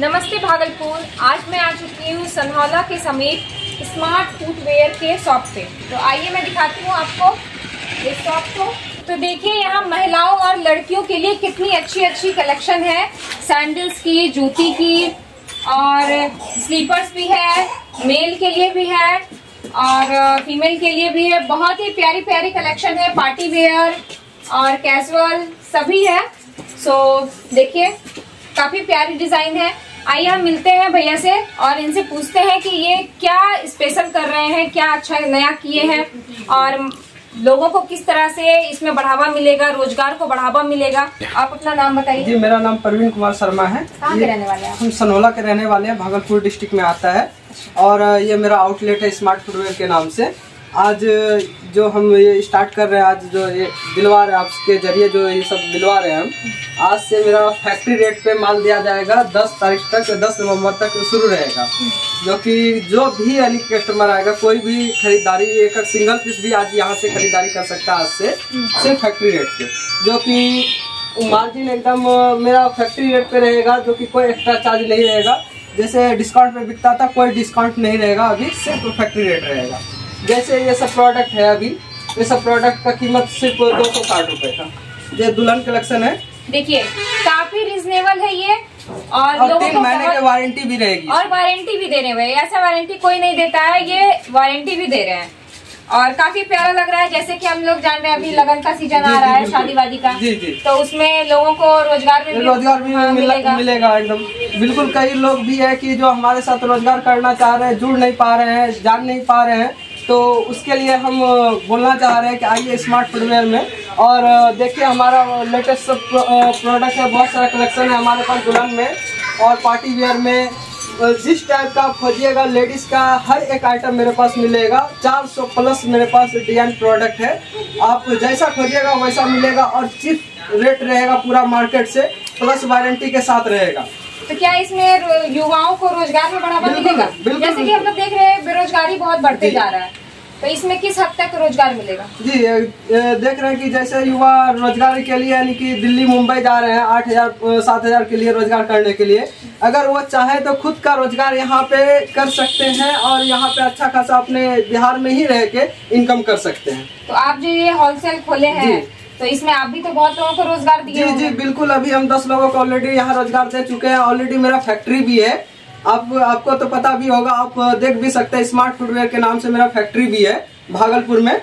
नमस्ते भागलपुर। आज मैं आ चुकी हूँ सनहौला के समीप स्मार्ट फूटवेयर के शॉप पे। तो आइए मैं दिखाती हूँ आपको इस शॉप को। तो देखिए यहाँ महिलाओं और लड़कियों के लिए कितनी अच्छी अच्छी कलेक्शन है। सैंडल्स की, जूती की और स्लीपर्स भी है, मेल के लिए भी है और फीमेल के लिए भी है। बहुत ही प्यारी प्यारी कलेक्शन है। पार्टी वेयर और कैजुअल सभी है। सो देखिए काफ़ी प्यारी डिज़ाइन है। आइए हम मिलते हैं भैया से और इनसे पूछते हैं कि ये क्या स्पेशल कर रहे हैं क्या अच्छा नया किए हैं और लोगों को किस तरह से इसमें बढ़ावा मिलेगा रोज़गार को बढ़ावा मिलेगा। आप अपना नाम बताइए। जी मेरा नाम प्रवीण कुमार शर्मा है। कहाँ के रहने वाले हैं हम सनोला के रहने वाले हैं भागलपुर डिस्ट्रिक्ट में आता है। और ये मेरा आउटलेट है स्मार्ट फुटवेयर के नाम से। आज जो हम ये स्टार्ट कर रहे हैं, आज जो ये दिलवा रहे हैं, आपके ज़रिए जो ये सब दिलवा रहे हैं हम आज से मेरा फैक्ट्री रेट पे माल दिया जाएगा 10 तारीख तक 10 नवंबर तक शुरू रहेगा। जो कि जो भी यानी कस्टमर आएगा, कोई भी खरीदारी, एक सिंगल पीस भी आज यहाँ से खरीदारी कर सकता है आज से, सिर्फ़ फैक्ट्री रेट पे। जो कि मार्जिन एकदम, मेरा फैक्ट्री रेट पे रहेगा, जो कि कोई एक्स्ट्रा चार्ज नहीं रहेगा। जैसे डिस्काउंट में बिकता था, कोई डिस्काउंट नहीं रहेगा, अभी सिर्फ़ फैक्ट्री रेट रहेगा। जैसे ये सब प्रोडक्ट है अभी ये सब प्रोडक्ट का कीमत सिर्फ़ दो सौ साठ रुपए का। ये दुल्हन कलेक्शन है। देखिए काफ़ी रिजनेबल है ये और, और लोगों तीन महीने की वारंटी भी रहेगी। और वारंटी भी दे रहे हैं। ऐसा वारंटी कोई नहीं देता है ये वारंटी भी दे रहे हैं। और काफ़ी प्यारा लग रहा है जैसे कि हम लोग जान रहे हैं अभी लगन का सीज़न आ रहा है शादी वादी का। जी, जी। तो उसमें लोगों को रोज़गार में भी रोज़गार भी हाँ, मिला, मिलेगा। मिलेगा एकदम। बिल्कुल कई लोग भी है कि जो हमारे साथ रोज़गार करना चाह रहे हैं जुड़ नहीं पा रहे हैं जान नहीं पा रहे हैं। तो उसके लिए हम बोलना चाह रहे हैं कि आइए स्मार्ट फुटवेयर में। और देखिए हमारा लेटेस्ट सब प्रोडक्ट है बहुत सारा कलेक्शन है हमारे पास दुल्हन में। और पार्टी वेयर में जिस टाइप का आप खोजिएगा लेडीज़ का हर एक आइटम मेरे पास मिलेगा। 400 प्लस मेरे पास डिज़ाइन प्रोडक्ट है। आप जैसा खोजिएगा वैसा मिलेगा और चीप रेट रहेगा पूरा मार्केट से प्लस वारंटी के साथ रहेगा। तो क्या इसमें युवाओं को रोज़गार में बढ़ावा मिलेगा? जैसे कि हम लोग देख रहे हैं बेरोजगारी बहुत बढ़ते। जा रहा है। तो इसमें किस हद तक रोज़गार मिलेगा? जी देख रहे हैं कि जैसे युवा रोज़गार के लिए यानी कि दिल्ली मुंबई जा रहे हैं आठ हज़ार सात हज़ार के लिए रोज़गार करने के लिए। अगर वो चाहे तो खुद का रोज़गार यहाँ पे कर सकते हैं और यहाँ पे अच्छा खासा अपने बिहार में ही रह के इनकम कर सकते हैं। तो आप जो ये होलसेल खोले हैं तो इसमें आप भी तो बहुत लोगों को रोज़गार दिए जी जी बिल्कुल अभी हम दस लोगों को ऑलरेडी यहाँ रोज़गार दे चुके हैं। ऑलरेडी मेरा फैक्ट्री भी है। आप आपको तो पता भी होगा आप देख भी सकते हैं स्मार्ट फुटवेयर के नाम से मेरा फैक्ट्री भी है भागलपुर में।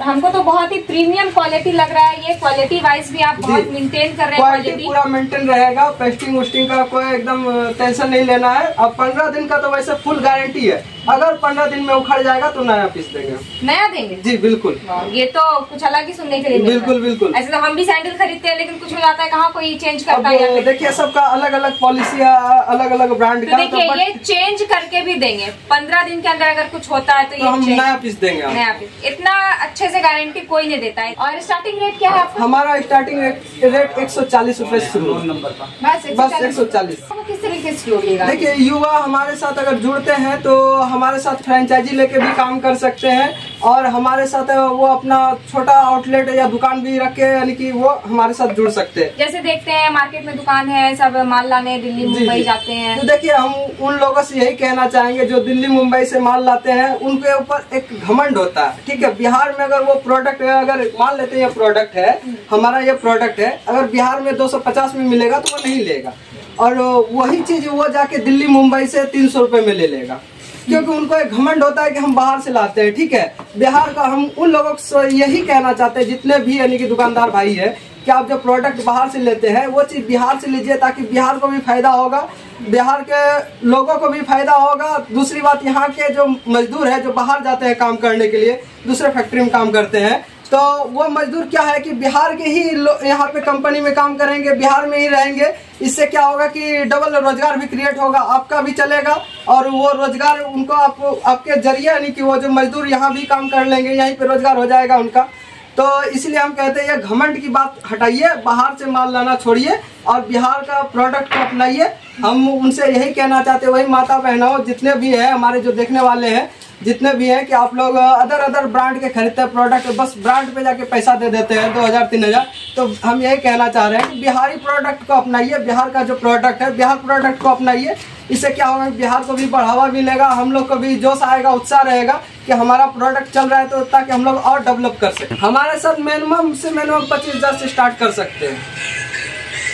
हमको तो बहुत ही प्रीमियम क्वालिटी लग रहा है ये क्वालिटी वाइज भी आप बहुत मेंटेन कर रहे हैं क्वालिटी पूरा मेंटेन रहेगा पेस्टिंग उस्टिंग का कोई एकदम टेंशन नहीं लेना है। अब पंद्रह दिन का तो वैसे फुल गारंटी है। अगर पंद्रह दिन में उखड़ जाएगा तो नया पीस देंगे। नया देंगे? जी बिल्कुल। ये तो कुछ अलग ही सुनने के लिए है। बिल्कुल, बिल्कुल। ऐसे तो हम भी सैंडल खरीदते हैं लेकिन कुछ हो जाता है कहाँ कोई चेंज करता है देखिए सबका अलग अलग पॉलिसी अलग अलग ब्रांड तो का देखिए तो, ये चेंज करके भी देंगे। पंद्रह दिन के अंदर अगर कुछ होता है तो तो ये हम नया पीस देंगे नया पीस इतना अच्छे से गारंटी कोई नहीं देता है। और स्टार्टिंग रेट क्या है हमारा स्टार्टिंग रेट रेट एक सौ चालीस रूपए नंबर का। बस बस 140 आपको किस तरीके से जोड़िएगा देखिए युवा हमारे साथ अगर जुड़ते हैं तो हमारे साथ फ्रेंचाइजी लेके भी काम कर सकते हैं और हमारे साथ वो अपना छोटा आउटलेट या दुकान भी रख के यानी कि वो हमारे साथ जुड़ सकते हैं। जैसे देखते हैं मार्केट में दुकान है सब माल लाने दिल्ली मुंबई जाते हैं। तो देखिए हम उन लोगों से यही कहना चाहेंगे जो दिल्ली मुंबई से माल लाते हैं उनके ऊपर एक घमंड होता है ठीक है? बिहार में अगर वो प्रोडक्ट अगर मान लेते हैं ये प्रोडक्ट है हमारा ये प्रोडक्ट है अगर बिहार में 250 में मिलेगा तो वो नहीं लेगा। और वही चीज़ वो जाके दिल्ली मुंबई से तीन सौ रुपए में ले लेगा। क्योंकि उनको एक घमंड होता है कि हम बाहर से लाते हैं, ठीक है? बिहार का हम उन लोगों को यही कहना चाहते हैं, जितने भी यानी कि दुकानदार भाई है, कि आप जो प्रोडक्ट बाहर से लेते हैं, वो चीज़ बिहार से लीजिए ताकि बिहार को भी फ़ायदा होगा, बिहार के लोगों को भी फ़ायदा होगा। दूसरी बात यहाँ के जो मजदूर है, जो बाहर जाते हैं काम करने के लिए, दूसरे फैक्ट्री में काम करते हैं तो वो मजदूर क्या है कि बिहार के ही यहाँ पे कंपनी में काम करेंगे, बिहार में ही रहेंगे। इससे क्या होगा कि डबल रोज़गार भी क्रिएट होगा, आपका भी चलेगा। और वो रोज़गार उनको आप आपके ज़रिए यानी कि वो जो मजदूर यहाँ भी काम कर लेंगे, यहीं पे रोज़गार हो जाएगा उनका। तो इसलिए हम कहते हैं, ये घमंड की बात हटाइए, बाहर से माल लाना छोड़िए और बिहार का प्रोडक्ट अपनाइए। हम उनसे यही कहना चाहते हैं, वही माता बहनों जितने भी हैं, हमारे जो देखने वाले हैं जितने भी हैं कि आप लोग अदर अदर ब्रांड के खरीदते हैं प्रोडक्ट बस ब्रांड पे जाके पैसा दे देते हैं, दो हज़ार, तीन हज़ार। तो हम यही कहना चाह रहे हैं कि बिहारी प्रोडक्ट को अपनाइए, बिहार का जो प्रोडक्ट है, बिहार प्रोडक्ट को अपनाइए। इससे क्या होगा बिहार को भी बढ़ावा मिलेगा, हम लोग को भी जोश आएगा, उत्साह रहेगा कि हमारा प्रोडक्ट चल रहा है तो ताकि हम लोग और डेवलप कर सकें। हमारे साथ मिनिमम से मिनिमम पच्चीस हज़ार से स्टार्ट कर सकते हैं।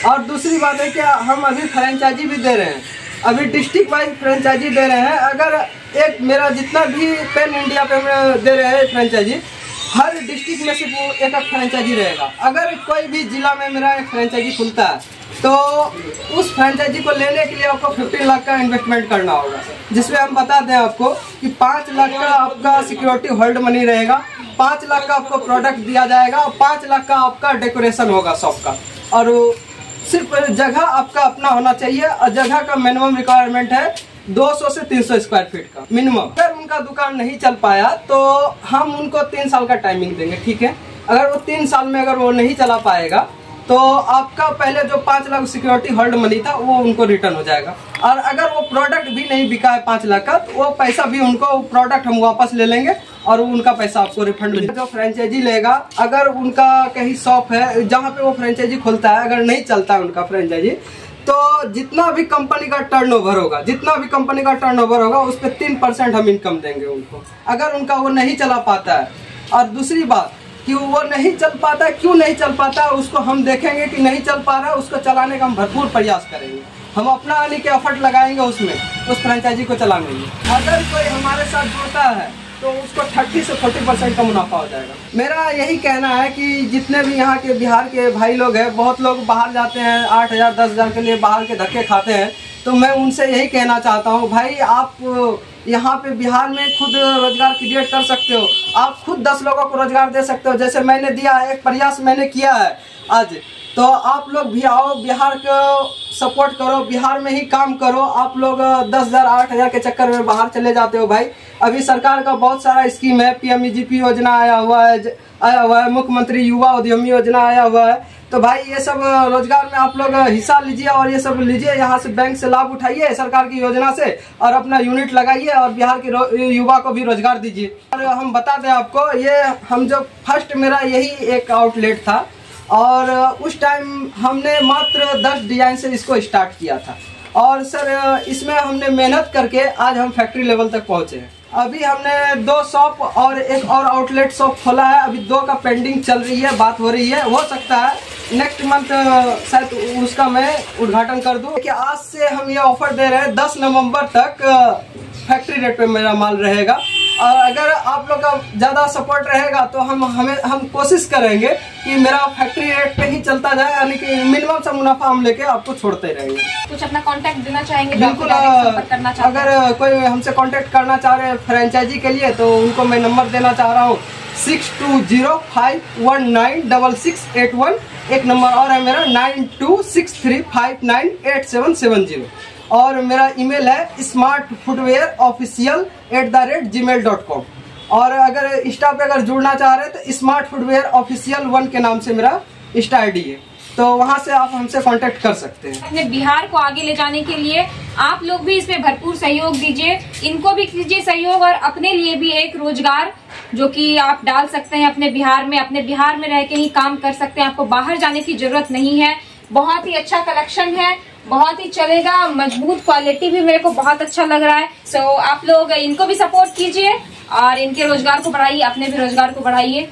और दूसरी बात है कि हम अभी फ्रेंचाइजी भी दे रहे हैं। अभी डिस्ट्रिक्ट वाइज फ्रेंचाइजी दे रहे हैं। अगर एक मेरा जितना भी पेन इंडिया पे दे रहे हैं फ्रेंचाइजी हर डिस्ट्रिक्ट में सिर्फ़ एक एक फ्रेंचाइजी रहेगा। अगर कोई भी जिला में मेरा एक फ्रेंचाइजी खुलता है तो उस फ्रेंचाइजी को लेने के लिए आपको फिफ्टीन लाख का इन्वेस्टमेंट करना होगा। जिसमें हम बता दें आपको कि पाँच लाख का आपका सिक्योरिटी होल्ड मनी रहेगा, पाँच लाख का आपको प्रोडक्ट दिया जाएगा, और पाँच लाख का आपका डेकोरेशन होगा शॉप का। और सिर्फ़ जगह आपका अपना होना चाहिए और जगह का मिनिमम रिक्वायरमेंट है 200 से 300 स्क्वायर फीट का मिनिमम अगर उनका दुकान नहीं चल पाया तो हम उनको तीन साल का टाइमिंग देंगे, ठीक है? अगर वो तीन साल में अगर वो नहीं चला पाएगा तो आपका पहले जो पाँच लाख सिक्योरिटी होल्ड मनी था, वो उनको रिटर्न हो जाएगा। और अगर वो प्रोडक्ट भी नहीं बिका है पाँच लाख का तो वो पैसा भी उनको प्रोडक्ट हम वापस ले लेंगे और उनका पैसा आपको रिफंड मिलेगा जो फ्रेंचाइजी लेगा। अगर उनका कहीं शॉप है, जहाँ पे वो फ्रेंचाइजी खुलता है, अगर नहीं चलता है उनका फ्रेंचाइजी तो जितना भी कंपनी का टर्नओवर होगा, जितना भी कंपनी का टर्नओवर होगा, उस पर तीन परसेंट हम इनकम देंगे उनको। अगर उनका वो नहीं चला पाता है, और दूसरी बात कि वो नहीं चल पाता है, क्यों नहीं चल पाता है, उसको हम देखेंगे कि नहीं चल पा रहा है, उसको चलाने का हम भरपूर प्रयास करेंगे। हम अपना आने के एफर्ट लगाएँगे उसमें, उस फ्रेंचाइजी को चलाने में। अगर कोई हमारे साथ जुड़ता है तो उसको थर्टी से फोर्टी परसेंट का मुनाफा हो जाएगा। मेरा यही कहना है कि जितने भी यहाँ के बिहार के भाई लोग हैं, बहुत लोग बाहर जाते हैं, आठ हज़ार, दस हज़ार के लिए बाहर के धक्के खाते हैं। तो मैं उनसे यही कहना चाहता हूँ, भाई आप यहाँ पे बिहार में खुद रोज़गार क्रिएट कर सकते हो। आप खुद दस लोगों को रोज़गार दे सकते हो। जैसे मैंने दिया है, एक प्रयास मैंने किया है आज। तो आप लोग भी आओ, बिहार को सपोर्ट करो, बिहार में ही काम करो। आप लोग दस हज़ार, आठ हज़ार के चक्कर में बाहर चले जाते हो भाई। अभी सरकार का बहुत सारा स्कीम है पी पीएमईजीपी योजना आया हुआ है आया हुआ है, मुख्यमंत्री युवा उद्यमी योजना आया हुआ है। तो भाई ये सब रोज़गार में आप लोग हिस्सा लीजिए और ये सब लीजिए। यहाँ से बैंक से लाभ उठाइए सरकार की योजना से और अपना यूनिट लगाइए और बिहार के युवा को भी रोज़गार दीजिए। और हम बता दें आपको, ये हम जो फ़र्स्ट मेरा यही एक आउटलेट था। और उस टाइम हमने मात्र दस डिज़ाइन से इसको स्टार्ट किया था। और सर इसमें हमने मेहनत करके आज हम फैक्ट्री लेवल तक पहुँचे हैं। अभी हमने दो शॉप और एक और आउटलेट शॉप खोला है। अभी दो का पेंडिंग चल रही है, बात हो रही है। हो सकता है नेक्स्ट मंथ शायद उसका मैं उद्घाटन कर दूँ कि आज से हम ये ऑफ़र दे रहे हैं, दस नवंबर तक फैक्ट्री रेट पे मेरा माल रहेगा। और अगर आप लोग का ज़्यादा सपोर्ट रहेगा तो हम हमें हम कोशिश करेंगे कि मेरा फैक्ट्री रेट पे ही चलता जाए यानी कि मिनिमम सा मुनाफा हम लेके आपको छोड़ते रहेंगे। कुछ अपना कांटेक्ट देना चाहेंगे बिल्कुल करना अगर कोई हमसे कांटेक्ट करना चाह रहे हैं फ्रेंचाइजी के लिए तो उनको मैं नंबर देना चाह रहा हूँ। Six two zero five one nine double six eight one एक नंबर और है मेरा nine two six three five nine eight seven seven zero और मेरा ईमेल है smart footwear official at the rate G mail dot com और अगर Insta पे अगर जुड़ना चाह रहे हैं तो स्मार्ट फुटवेयर ऑफिशियल वन के नाम से मेरा इंस्टा आई है। तो वहाँ से आप हमसे कांटेक्ट कर सकते हैं। अपने बिहार को आगे ले जाने के लिए आप लोग भी इसमें भरपूर सहयोग दीजिए, इनको भी कीजिए सहयोग और अपने लिए भी एक रोज़गार जो कि आप डाल सकते हैं अपने बिहार में, अपने बिहार में रह के ही काम कर सकते हैं। आपको बाहर जाने की ज़रूरत नहीं है। बहुत ही अच्छा कलेक्शन है। बहुत ही चलेगा मज़बूत क्वालिटी भी मेरे को बहुत अच्छा लग रहा है। सो so, आप लोग इनको भी सपोर्ट कीजिए और इनके रोज़गार को बढ़ाइए अपने भी रोज़गार को बढ़ाइए।